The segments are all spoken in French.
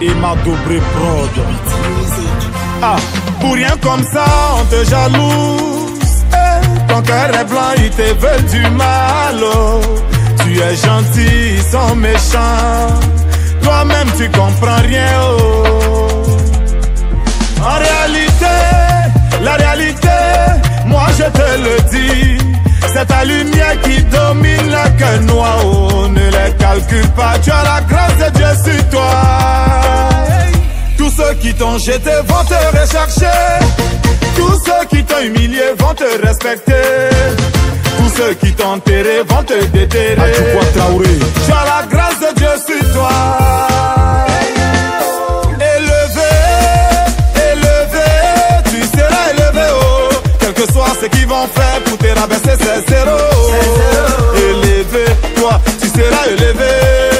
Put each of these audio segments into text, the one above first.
Et ma Dobré Prod. Ah, pour rien comme ça, on te jalouse. Eh, ton cœur est blanc, ils te veulent du mal. oh. Tu es gentil, ils sont méchants. Toi-même, tu comprends rien. oh. En réalité, la réalité, moi je te le dis. C'est ta lumière qui domine le cœur noir. Oh, ne les calcule pas, tu as la qui t'ont jeté vont te rechercher. Tous ceux qui t'ont humilié vont te respecter. Tous ceux qui t'ont enterré vont te déterrer. Tu as la grâce de Dieu sur toi. Élevé, élevé, tu seras élevé, oh. Quel que soit ce qu'ils vont faire pour te rabaisser, c'est zéro. Élevé, toi, tu seras élevé.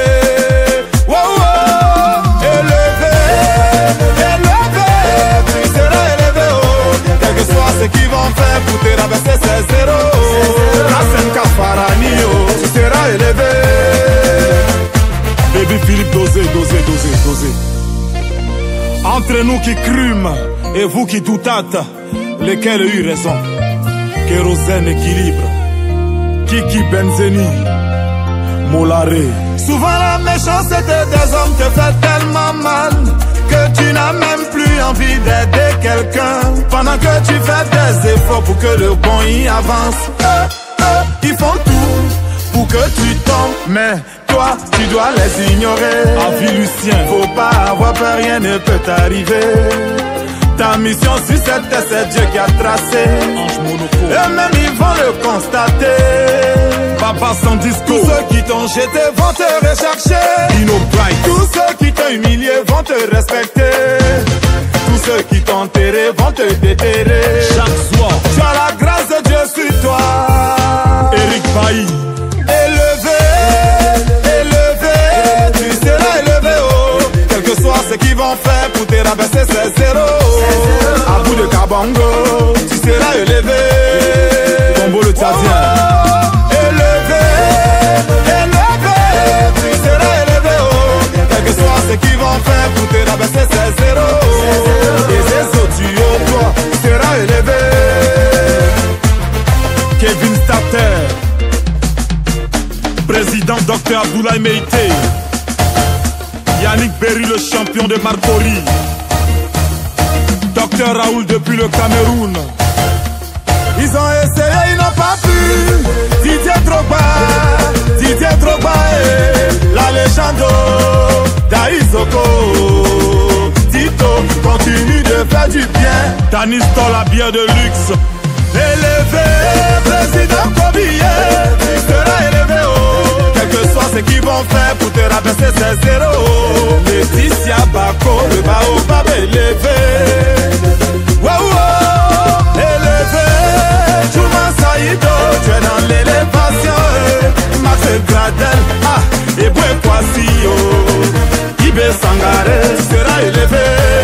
Faire pour te rabaisser, c'est zéro. Hassan Kafarani, oh. Tu seras élevé. Baby Philippe, dosez, dosez, dosez, dosez. Entre nous qui crûmes et vous qui doutâtes, lesquels eut raison? Kérosène équilibre, Kiki Benzeni, Molaré. Souvent la méchanceté des hommes te fait tellement mal que tu n'as même plus envie d'aider quelqu'un. Pendant que tu fais des efforts pour que le bon y avance, eux, eux, ils font tout pour que tu tombes. Mais toi, tu dois les ignorer. Avis Lucien, faut pas avoir peur, rien ne peut t'arriver. Ta mission sur cette terre, c'est Dieu qui a tracé. Eux-mêmes, ils vont le constater. Papa sans discours. Tous ceux qui t'ont jeté vont te rechercher. Dino Bright. Tous ceux qui t'ont humilié vont te respecter. Te déterrer. Chaque soir. Tu as la grâce de Dieu sur toi. Eric Bailly. Élevé, élevé, tu seras élevé, oh. Quel que soit ce qu'ils vont faire pour te rabaisser, c'est zéro. À bout de Kabongo, tu seras élevé. Président Dr Abdoulaye Meïté. Yannick Berry le champion de Marcory. Docteur Raoul depuis le Cameroun. Ils ont essayé, ils n'ont pas pu. Didier Drogba Didier Drogba la légende Daïsoko Tito continue de faire du bien. Tanis la bière de luxe. Élevé, la baissé, c'est zéro. Laetitia Bako, le baobab élevé. Waouh, wow, élevé. Juma Saïdo, tu es dans l'élévation. Max Gradel, ah, et Boué Poissio. Oh. Ibé Sangare sera élevé.